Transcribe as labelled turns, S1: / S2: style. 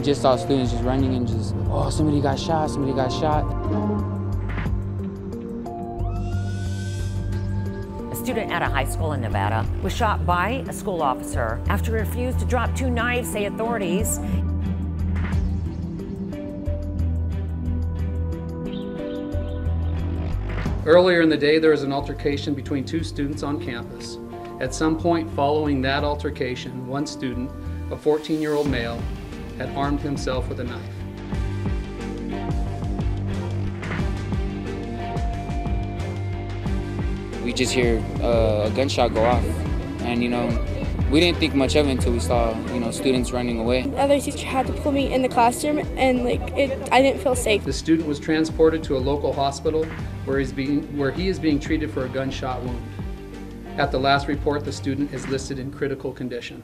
S1: we just saw students just running and just, oh, somebody got shot, somebody got shot.
S2: A student at a high school in Nevada was shot by a school officer after he refused to drop two knives, say authorities.
S3: Earlier in the day, there was an altercation between two students on campus. At some point following that altercation, one student, a 14-year-old male, had armed himself with a knife.
S1: We just hear uh, a gunshot go off. And, you know, we didn't think much of it until we saw, you know, students running away.
S4: The other teacher had to pull me in the classroom and like it, I didn't feel safe.
S3: The student was transported to a local hospital where, he's being, where he is being treated for a gunshot wound. At the last report, the student is listed in critical condition.